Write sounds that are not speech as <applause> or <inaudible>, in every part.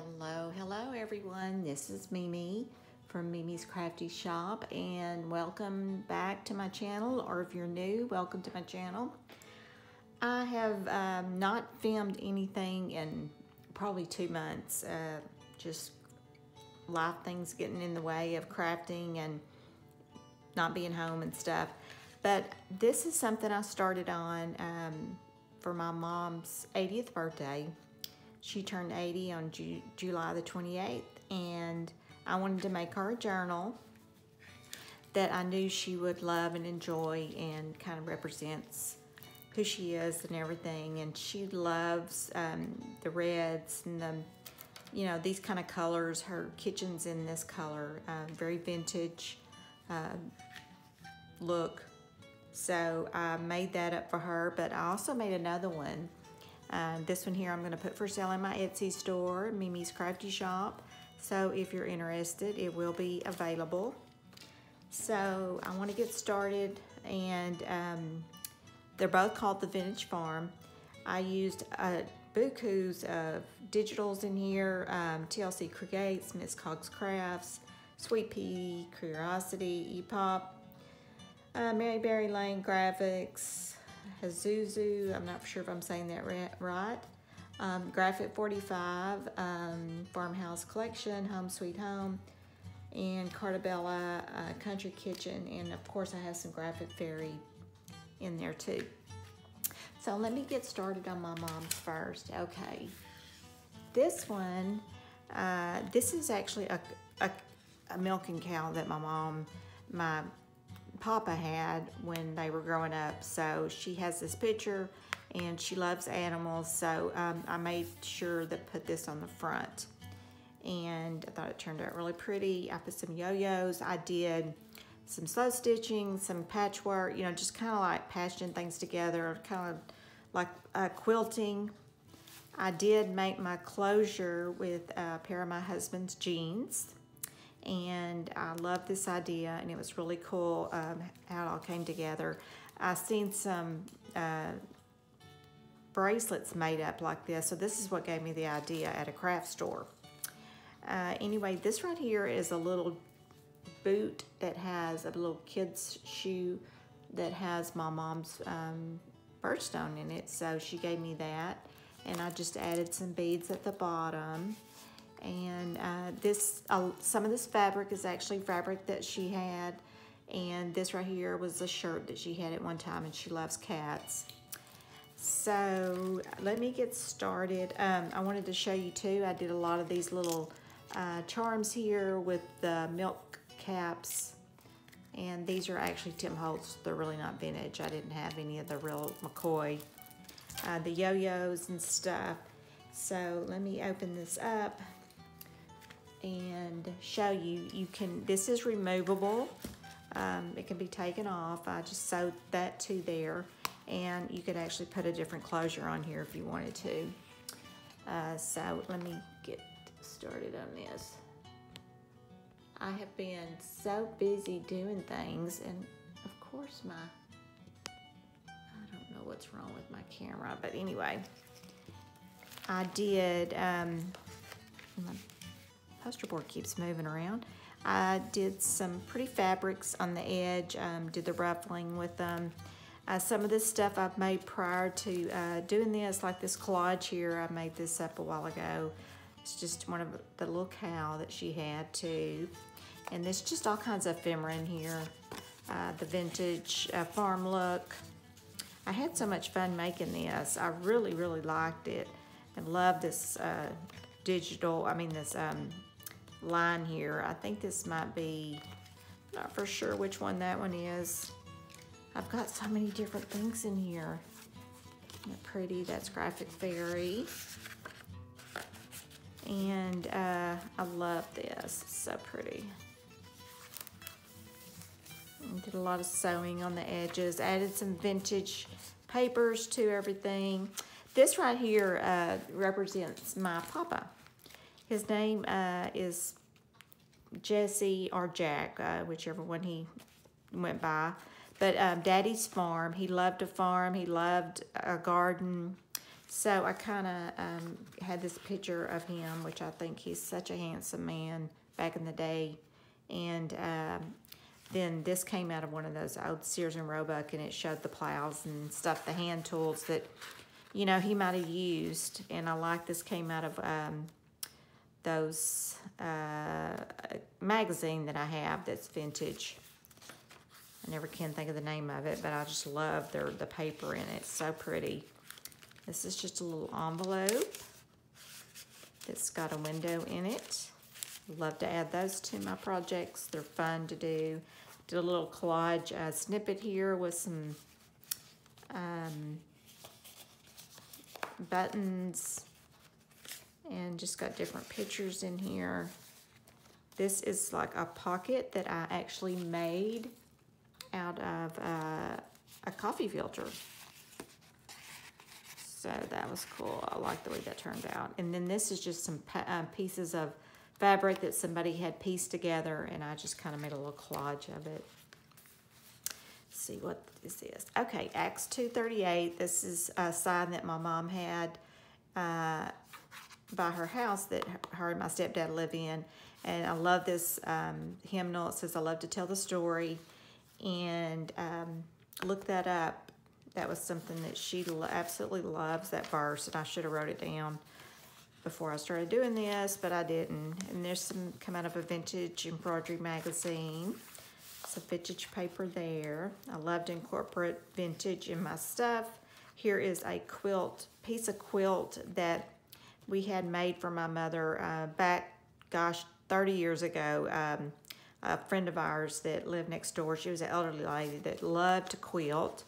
Hello, hello everyone. This is Mimi from Mimi's Crafty Shoppe and welcome back to my channel or if you're new, welcome to my channel. I have um, not filmed anything in probably two months. Uh, just life things getting in the way of crafting and not being home and stuff. But this is something I started on um, for my mom's 80th birthday she turned 80 on Ju July the 28th, and I wanted to make her a journal that I knew she would love and enjoy and kind of represents who she is and everything. And she loves um, the reds and the, you know, these kind of colors. Her kitchen's in this color, uh, very vintage uh, look. So I made that up for her, but I also made another one uh, this one here I'm going to put for sale in my Etsy store, Mimi's Crafty Shoppe. So if you're interested, it will be available. So I want to get started and um, they're both called the Vintage Farm. I used uh, bukus of digitals in here, um, TLC Creates, Miss Cogs Crafts, Sweet Pea, Curiosity, EPOP, uh, Mayberry Lane Graphics, Hazuzu, I'm not sure if I'm saying that right. Um, Graphic 45, um, Farmhouse Collection, Home Sweet Home, and Carta Bella uh, Country Kitchen, and of course I have some Graphic Fairy in there too. So let me get started on my mom's first. Okay, this one, uh, this is actually a, a, a milking cow that my mom, my Papa had when they were growing up. So she has this picture and she loves animals. So um, I made sure to put this on the front. And I thought it turned out really pretty. I put some yo-yos. I did some slow stitching, some patchwork, you know, just kind of like patching things together, kind of like uh, quilting. I did make my closure with a pair of my husband's jeans and I love this idea and it was really cool um, how it all came together. I seen some uh, bracelets made up like this, so this is what gave me the idea at a craft store. Uh, anyway, this right here is a little boot that has a little kid's shoe that has my mom's um, birthstone in it, so she gave me that. And I just added some beads at the bottom. And uh, this, uh, some of this fabric is actually fabric that she had. And this right here was a shirt that she had at one time and she loves cats. So let me get started. Um, I wanted to show you too, I did a lot of these little uh, charms here with the milk caps. And these are actually Tim Holtz. They're really not vintage. I didn't have any of the real McCoy. Uh, the yo-yos and stuff. So let me open this up and show you. You can, this is removable. Um, it can be taken off. I just sewed that to there and you could actually put a different closure on here if you wanted to. Uh, so let me get started on this. I have been so busy doing things and of course my, I don't know what's wrong with my camera, but anyway, I did, um, poster board keeps moving around. I did some pretty fabrics on the edge, um, did the ruffling with them. Uh, some of this stuff I've made prior to uh, doing this, like this collage here, I made this up a while ago. It's just one of the little cow that she had too. And there's just all kinds of ephemera in here. Uh, the vintage uh, farm look. I had so much fun making this. I really, really liked it and love this uh, digital, I mean this um, line here. I think this might be, not for sure which one that one is. I've got so many different things in here. That pretty? That's Graphic Fairy. And uh, I love this. It's so pretty. did a lot of sewing on the edges. Added some vintage papers to everything. This right here uh, represents my papa. His name uh, is Jesse or Jack, uh, whichever one he went by. But um, Daddy's farm, he loved a farm. He loved a garden. So I kind of um, had this picture of him, which I think he's such a handsome man back in the day. And um, then this came out of one of those old Sears and Roebuck, and it showed the plows and stuff, the hand tools that, you know, he might have used. And I like this came out of um, those uh, magazine that I have that's vintage. I never can think of the name of it, but I just love their, the paper in it. It's so pretty. This is just a little envelope that's got a window in it. Love to add those to my projects. They're fun to do. Did a little collage uh, snippet here with some um, buttons and just got different pictures in here. This is like a pocket that I actually made out of uh, a coffee filter. So that was cool. I like the way that turned out. And then this is just some uh, pieces of fabric that somebody had pieced together and I just kind of made a little collage of it. Let's see, what this? Is. Okay, Acts 238. This is a sign that my mom had uh, by her house that her and my stepdad live in. And I love this um, hymnal. It says, I love to tell the story. And um, look that up that was something that she absolutely loves, that verse, and I should have wrote it down before I started doing this, but I didn't. And there's some come out of a vintage embroidery magazine. Some vintage paper there. I love to incorporate vintage in my stuff. Here is a quilt, piece of quilt that we had made for my mother uh, back, gosh, 30 years ago. Um, a friend of ours that lived next door, she was an elderly lady that loved to quilt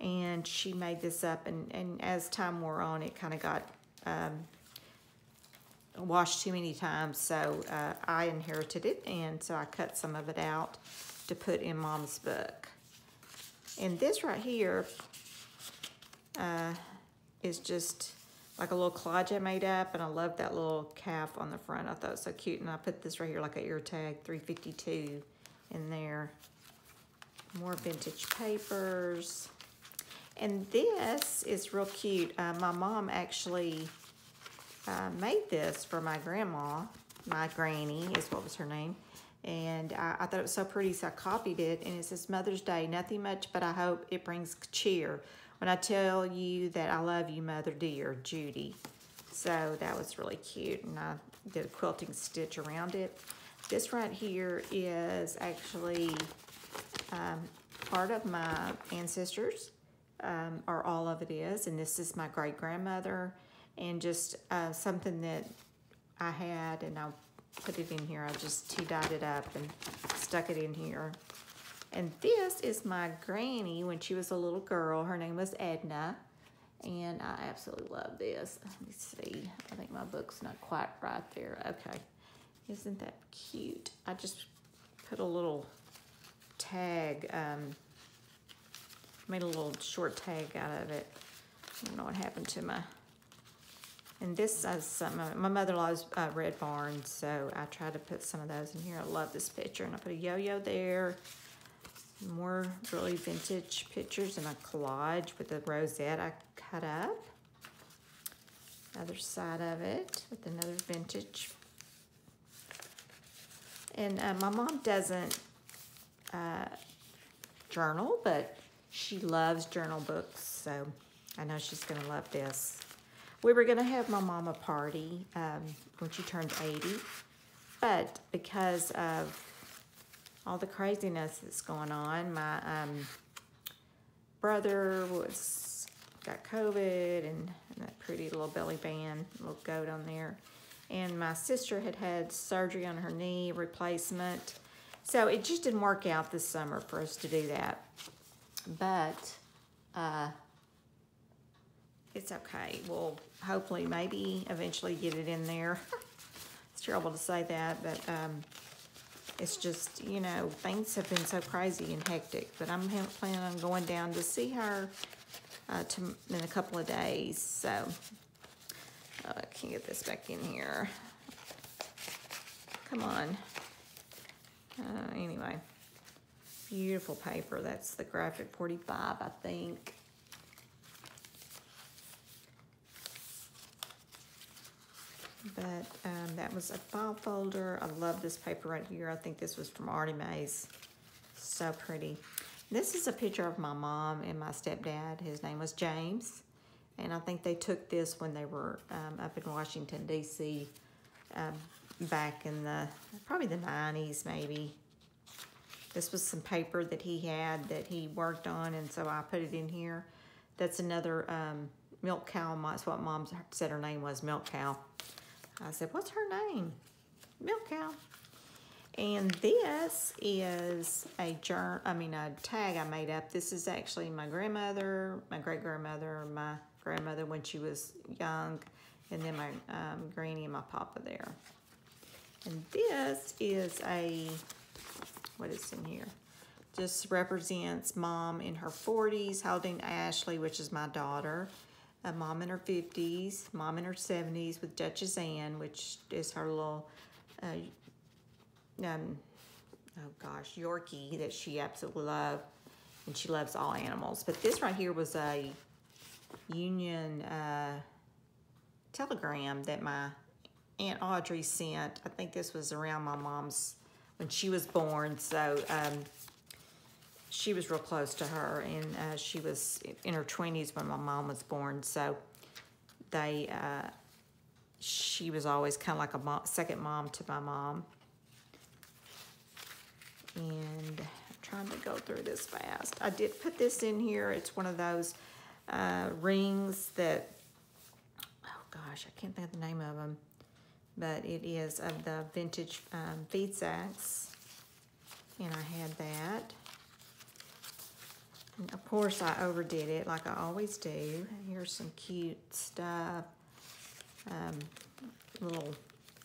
and she made this up and, and as time wore on it kind of got um, washed too many times so uh, I inherited it and so I cut some of it out to put in mom's book and this right here uh, is just like a little collage I made up and I love that little calf on the front I thought it was so cute and I put this right here like a ear tag 352 in there more vintage papers and this is real cute. Uh, my mom actually uh, made this for my grandma. My granny is what was her name. And I, I, thought it was so pretty, so I copied it. And it says Mother's Day, nothing much, but I hope it brings cheer. When I tell you that I love you, Mother dear, Judy. So that was really cute. And I did a quilting stitch around it. This right here is actually um, part of my ancestors um, or all of it is. And this is my great grandmother, and just uh, something that I had, and I'll put it in here. I just two dyed it up and stuck it in here. And this is my granny when she was a little girl. Her name was Edna. And I absolutely love this. Let me see. I think my book's not quite right there. Okay. Isn't that cute? I just put a little tag um, made a little short tag out of it. I don't know what happened to my, and this is my mother loves uh, Red Barn, so I tried to put some of those in here. I love this picture, and I put a yo-yo there. More really vintage pictures and a collage with the rosette I cut up. Other side of it with another vintage. And uh, my mom doesn't uh, journal, but she loves journal books, so I know she's going to love this. We were going to have my mom a party um, when she turned 80, but because of all the craziness that's going on, my um, brother was got COVID and, and that pretty little belly band, little goat on there. And my sister had had surgery on her knee, replacement. So it just didn't work out this summer for us to do that but uh, it's okay. We'll hopefully maybe eventually get it in there. <laughs> it's terrible to say that, but um, it's just, you know, things have been so crazy and hectic, but I'm planning on going down to see her uh, to, in a couple of days, so oh, I can't get this back in here. Come on. Uh, anyway. Beautiful paper. That's the Graphic 45, I think. But um, that was a file folder. I love this paper right here. I think this was from Artie Mays. So pretty. This is a picture of my mom and my stepdad. His name was James. And I think they took this when they were um, up in Washington, D.C. Um, back in the, probably the 90s maybe. This was some paper that he had that he worked on, and so I put it in here. That's another um, milk cow. That's what mom said her name was, milk cow. I said, what's her name? Milk cow. And this is a journal, I mean a tag I made up. This is actually my grandmother, my great grandmother, my grandmother when she was young, and then my um, granny and my papa there. And this is a, what is in here? Just represents mom in her 40s holding Ashley, which is my daughter. A mom in her 50s, mom in her 70s with Duchess Anne, which is her little, uh, um, oh gosh, Yorkie that she absolutely loved. And she loves all animals. But this right here was a Union uh, telegram that my Aunt Audrey sent. I think this was around my mom's, when she was born. So um, she was real close to her. And uh, she was in her 20s when my mom was born. So they, uh, she was always kind of like a mom, second mom to my mom. And I'm trying to go through this fast. I did put this in here. It's one of those uh, rings that, oh gosh, I can't think of the name of them, but it is of the vintage um, feed sacks, and I had that. Of course, I overdid it like I always do. Here's some cute stuff. Um, little,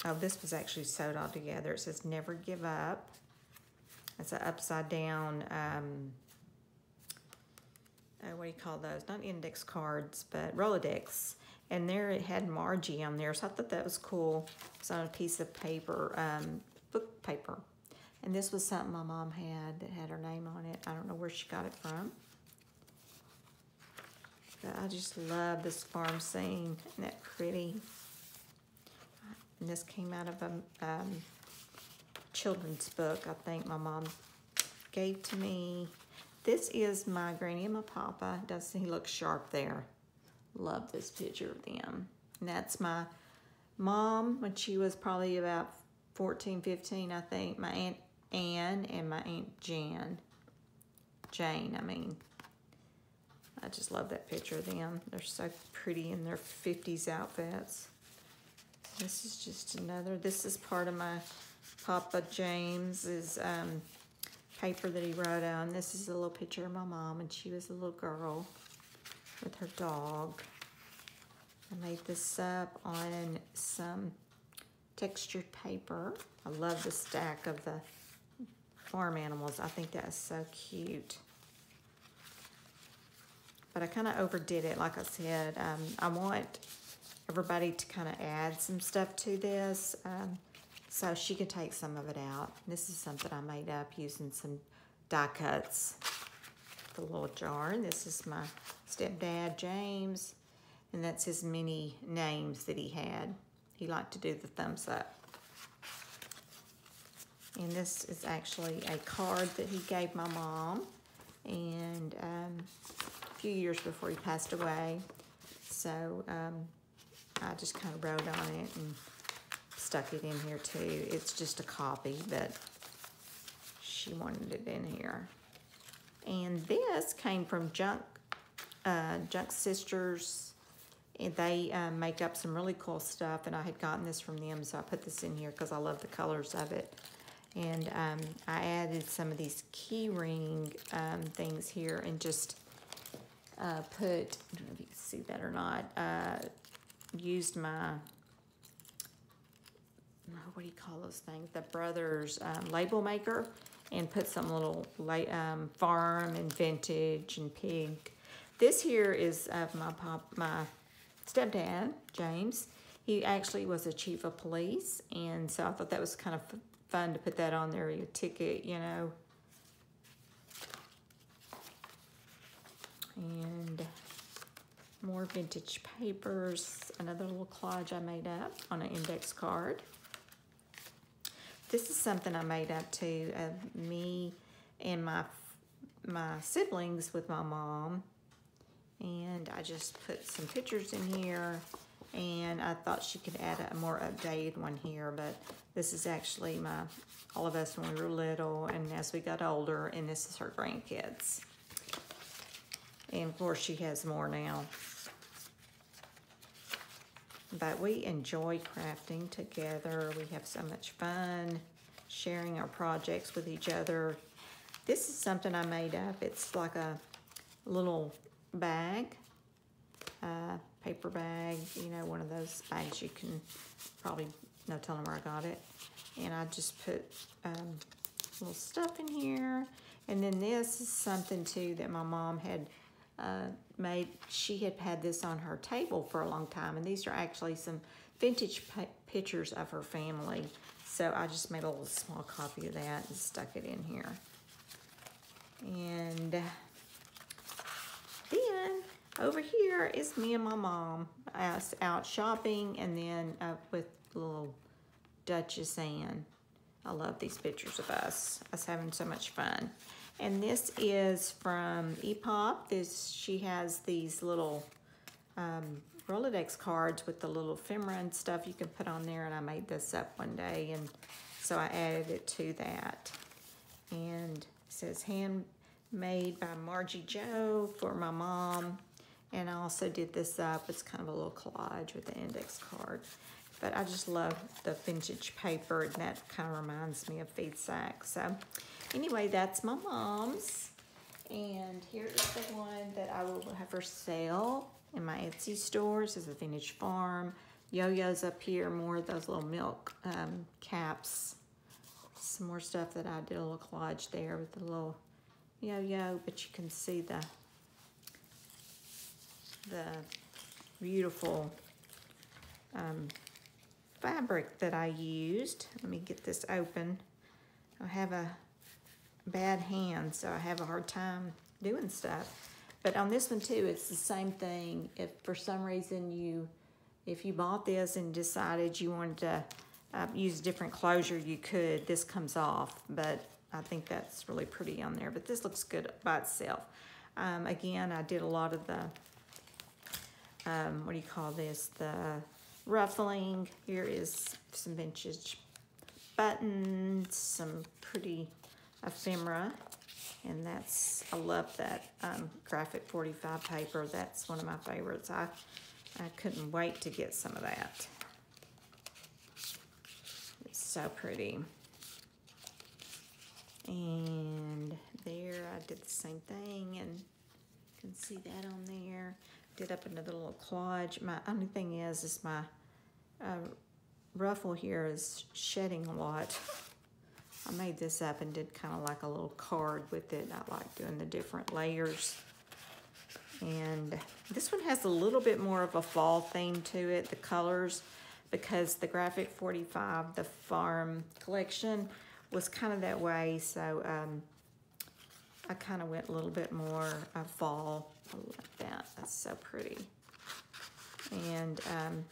oh, this was actually sewed all together. It says never give up. It's an upside down um, uh, what do you call those? Not index cards, but Rolodex. And there it had Margie on there, so I thought that was cool. It's on a piece of paper, um, book paper. And this was something my mom had that had her name on it. I don't know where she got it from. But I just love this farm scene. Isn't that pretty? And this came out of a um, children's book I think my mom gave to me this is my granny and my papa. Doesn't he look sharp there? Love this picture of them. And that's my mom when she was probably about 14, 15, I think. My Aunt Anne and my Aunt Jan. Jane, I mean. I just love that picture of them. They're so pretty in their 50s outfits. This is just another, this is part of my Papa James's um, paper that he wrote on. This is a little picture of my mom, and she was a little girl with her dog. I made this up on some textured paper. I love the stack of the farm animals. I think that is so cute. But I kind of overdid it, like I said. Um, I want everybody to kind of add some stuff to this. Um, so she can take some of it out. This is something I made up using some die cuts. The little jar. And this is my stepdad, James. And that's his many names that he had. He liked to do the thumbs up. And this is actually a card that he gave my mom. And um, few years before he passed away. So um, I just kind of wrote on it and stuck it in here too. It's just a copy, but she wanted it in here. And this came from Junk, uh, Junk Sisters. And they um, make up some really cool stuff, and I had gotten this from them, so I put this in here because I love the colors of it. And um, I added some of these key ring um, things here and just uh, put, I don't know if you can see that or not, uh, used my what do you call those things? The Brothers um, label maker and put some little um, farm and vintage and pig. This here is of my pop, my stepdad, James. He actually was a chief of police, and so I thought that was kind of fun to put that on there, your ticket, you know. And more vintage papers, another little collage I made up on an index card. This is something I made up too of me and my my siblings with my mom. And I just put some pictures in here and I thought she could add a more updated one here, but this is actually my all of us when we were little and as we got older, and this is her grandkids. And of course, she has more now. But we enjoy crafting together. We have so much fun sharing our projects with each other. This is something I made up. It's like a little bag, uh, paper bag, you know, one of those bags you can probably, no telling where I got it. And I just put um, little stuff in here. And then this is something too that my mom had uh, made. She had had this on her table for a long time. And these are actually some vintage pictures of her family. So I just made a little small copy of that and stuck it in here. And then over here is me and my mom us out shopping and then uh, with little Duchess Anne. I love these pictures of us, us having so much fun. And this is from Epop. This She has these little um, Rolodex cards with the little ephemera and stuff you can put on there. And I made this up one day. And so I added it to that. And it says handmade by Margie Joe for my mom. And I also did this up. It's kind of a little collage with the index card. But I just love the vintage paper, and that kind of reminds me of feed sack. So anyway, that's my mom's. And here is the one that I will have for sale in my Etsy stores. This is a vintage farm. Yo-yos up here, more of those little milk um, caps. Some more stuff that I did a little collage there with the little yo-yo, but you can see the the beautiful um, fabric that I used. Let me get this open. I have a bad hand, so I have a hard time doing stuff. But on this one too, it's the same thing. If for some reason you, if you bought this and decided you wanted to uh, use different closure, you could. This comes off, but I think that's really pretty on there. But this looks good by itself. Um, again, I did a lot of the um, what do you call this, the ruffling. Here is some vintage buttons, some pretty ephemera. And that's, I love that um, graphic 45 paper. That's one of my favorites. I, I couldn't wait to get some of that. It's so pretty. And there I did the same thing and you can see that on there did up another little collage. My only thing is, is my uh, ruffle here is shedding a lot. <laughs> I made this up and did kind of like a little card with it. I like doing the different layers. And this one has a little bit more of a fall theme to it, the colors, because the Graphic 45, the farm collection, was kind of that way. So um, I kind of went a little bit more uh, fall. I like that. That's so pretty. And, um,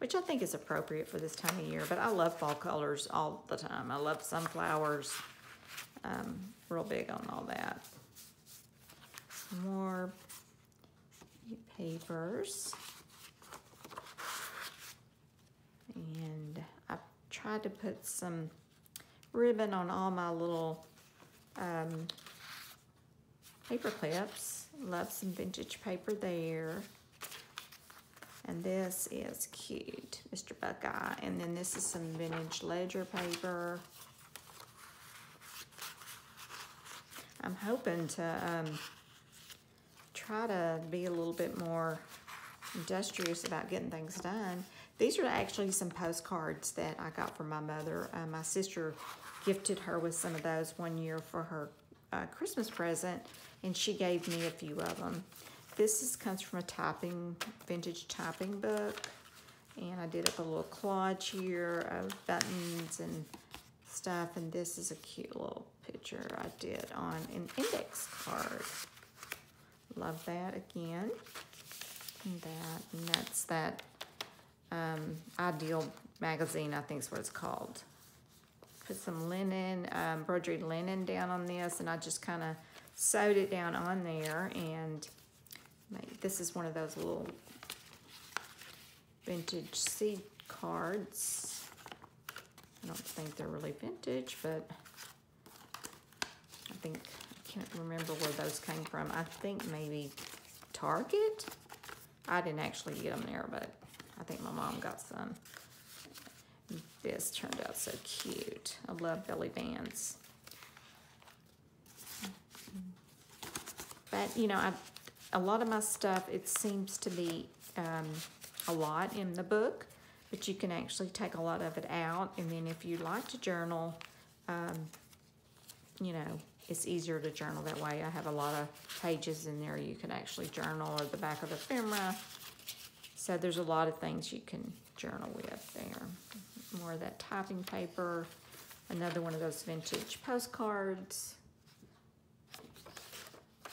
which I think is appropriate for this time of year. But I love fall colors all the time. I love sunflowers. Um, real big on all that. More papers. And I tried to put some ribbon on all my little um, paper clips. Love some vintage paper there. And this is cute, Mr. Buckeye. And then this is some vintage ledger paper. I'm hoping to um, try to be a little bit more industrious about getting things done. These are actually some postcards that I got from my mother. Uh, my sister gifted her with some of those one year for her uh, Christmas present, and she gave me a few of them. This is, comes from a typing, vintage typing book, and I did up a little collage here of buttons and stuff, and this is a cute little picture I did on an index card. Love that again. and that, and that's that um, Ideal magazine, I think is what it's called. Put some linen, um, embroidered linen down on this, and I just kind of sewed it down on there, and this is one of those little vintage seed cards. I don't think they're really vintage, but I think, I can't remember where those came from. I think maybe Target? I didn't actually get them there, but I think my mom got some. This turned out so cute. I love belly bands. But, you know, I, a lot of my stuff, it seems to be um, a lot in the book, but you can actually take a lot of it out. And then if you like to journal, um, you know, it's easier to journal that way. I have a lot of pages in there you can actually journal or the back of the ephemera. So there's a lot of things you can journal with there. More of that typing paper, another one of those vintage postcards.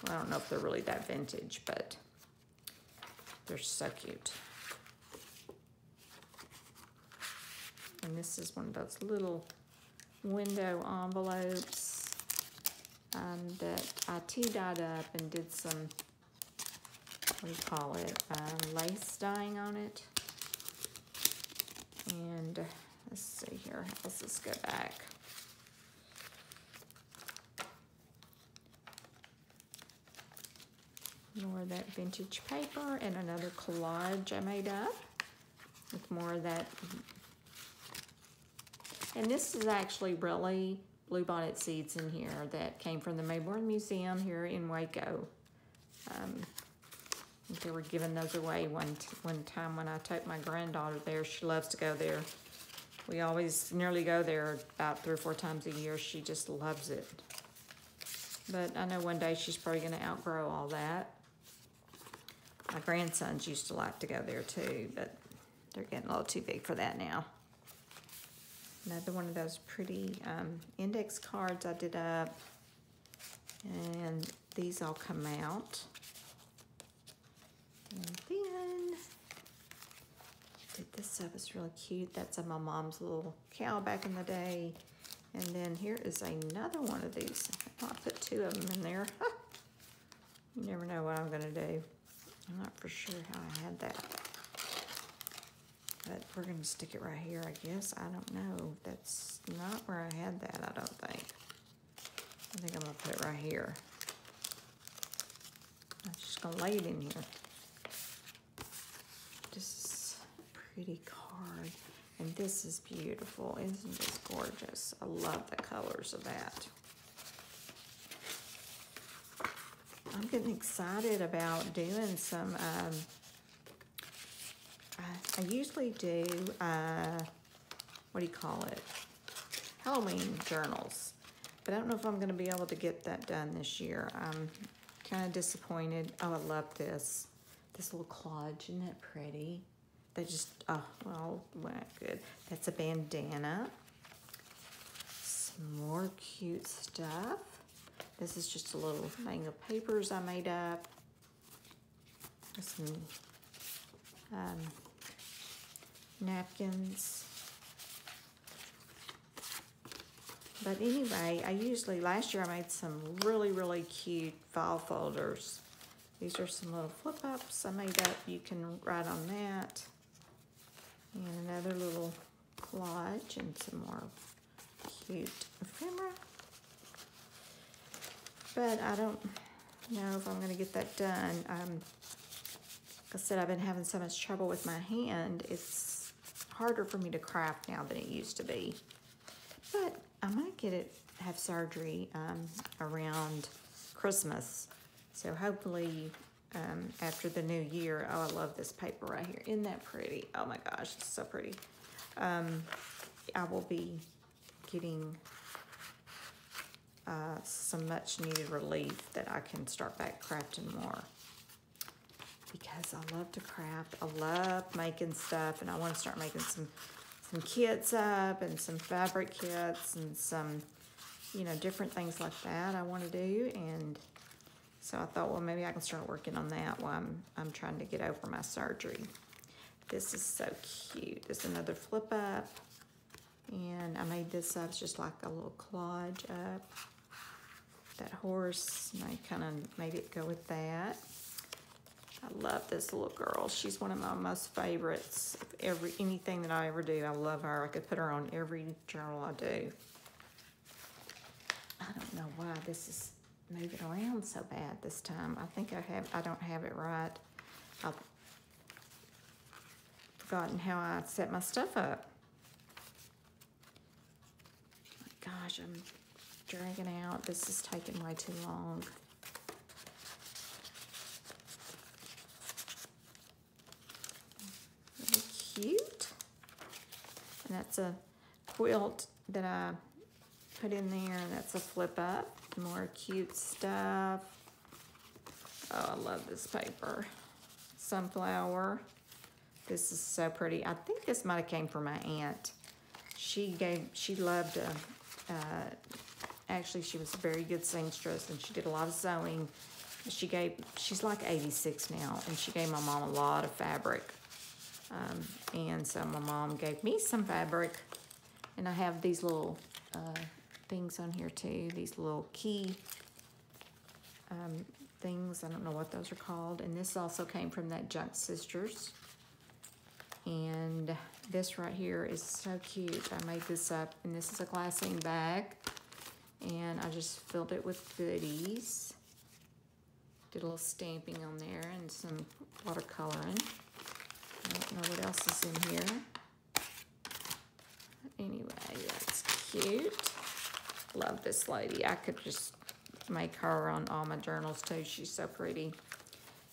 I don't know if they're really that vintage, but they're so cute. And this is one of those little window envelopes um, that I tea-dyed up and did some, what do you call it, um, lace dyeing on it. And let's see here, let's just go back. More of that vintage paper and another collage I made up with more of that. And this is actually really bluebonnet seeds in here that came from the Mayborn Museum here in Waco. Um, they were giving those away one, one time when I took my granddaughter there. She loves to go there. We always nearly go there about three or four times a year. She just loves it. But I know one day she's probably going to outgrow all that. My grandsons used to like to go there too, but they're getting a little too big for that now. Another one of those pretty um, index cards I did up. And these all come out. And then, did this up, it's really cute. That's my mom's little cow back in the day. And then here is another one of these. I put two of them in there. <laughs> you never know what I'm gonna do. I'm not for sure how I had that. But we're gonna stick it right here, I guess. I don't know. That's not where I had that, I don't think. I think I'm gonna put it right here. I'm just gonna lay it in here. This pretty card. And this is beautiful. Isn't this gorgeous? I love the colors of that. I'm getting excited about doing some um, I usually do, uh, what do you call it? Halloween journals. But I don't know if I'm going to be able to get that done this year. I'm kind of disappointed. Oh, I love this. This little collage. Isn't that pretty? They just, oh, well, good. That's a bandana. Some more cute stuff. This is just a little thing of papers I made up. Some um, napkins. But anyway, I usually, last year I made some really, really cute file folders. These are some little flip ups I made up. You can write on that. And another little collage and some more cute ephemera. But I don't know if I'm going to get that done. Um, like I said, I've been having so much trouble with my hand. It's harder for me to craft now than it used to be. But I might get it, have surgery um, around Christmas. So hopefully um, after the new year, oh, I love this paper right here. Isn't that pretty? Oh my gosh, it's so pretty. Um, I will be getting uh, some much needed relief that I can start back crafting more because I love to craft. I love making stuff and I want to start making some some kits up and some fabric kits and some, you know, different things like that I want to do. And So I thought, well, maybe I can start working on that while I'm, I'm trying to get over my surgery. This is so cute. It's another flip up. And I made this up just like a little collage up. That horse, and I kind of made it go with that. I love this little girl. She's one of my most favorites. of Every anything that I ever do, I love her. I could put her on every journal I do. I don't know why this is moving around so bad this time. I think I have I don't have it right. I've forgotten how I set my stuff up. My gosh, I'm dragging out. This is taking way too long. Really cute. And that's a quilt that I put in there. That's a flip up. More cute stuff. Oh, I love this paper. Sunflower. This is so pretty. I think this might have came from my aunt. She gave, she loved, uh, uh, actually she was a very good seamstress and she did a lot of sewing. She gave, she's like 86 now and she gave my mom a lot of fabric. Um, and so my mom gave me some fabric and I have these little uh, things on here too, these little key um, things. I don't know what those are called. And this also came from that Junk Sisters. And this right here is so cute. I made this up, and this is a glassine bag. And I just filled it with goodies. Did a little stamping on there and some watercoloring. I don't know what else is in here. Anyway, that's cute. Love this lady. I could just make her on all my journals too. She's so pretty.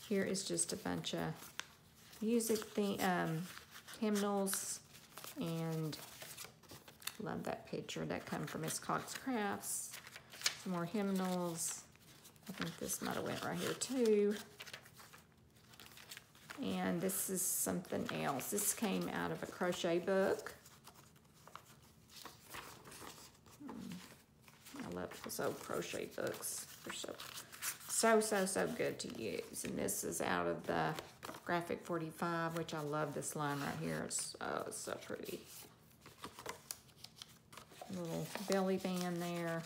Here is just a bunch of music thing, um, hymnals and love that picture that come from Miss Cogs Crafts. Some more hymnals. I think this might have went right here too. And this is something else. This came out of a crochet book. Hmm. I love those old crochet books. They're so, so, so, so good to use. And this is out of the Graphic 45, which I love this line right here. It's, oh, it's so pretty. Little belly band there.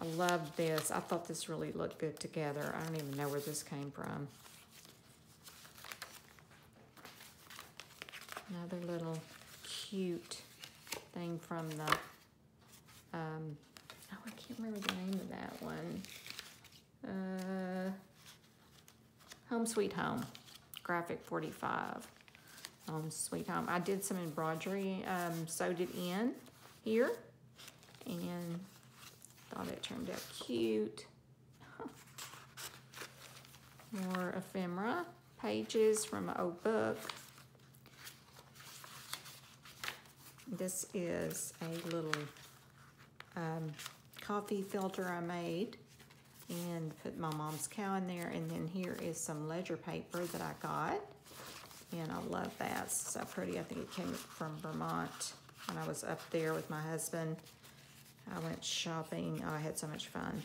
I love this. I thought this really looked good together. I don't even know where this came from. Another little cute thing from the, um, oh, I can't remember the name of that one. Uh, Home Sweet Home, Graphic 45. Home Sweet Home. I did some embroidery, um, sewed it in here, and thought it turned out cute. <laughs> More ephemera pages from an old book. This is a little um, coffee filter I made and put my mom's cow in there. And then here is some ledger paper that I got. And I love that. It's so pretty. I think it came from Vermont when I was up there with my husband. I went shopping. Oh, I had so much fun.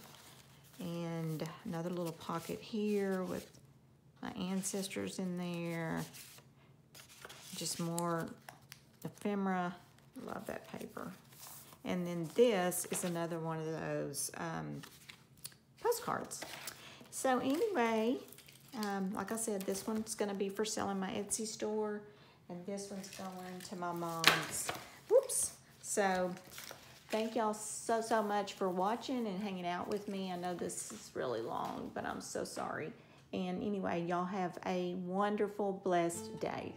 And another little pocket here with my ancestors in there. Just more ephemera. Love that paper. And then this is another one of those um, postcards. So anyway, um, like I said, this one's going to be for selling my Etsy store. And this one's going to my mom's. Whoops. So thank y'all so, so much for watching and hanging out with me. I know this is really long, but I'm so sorry. And anyway, y'all have a wonderful, blessed day.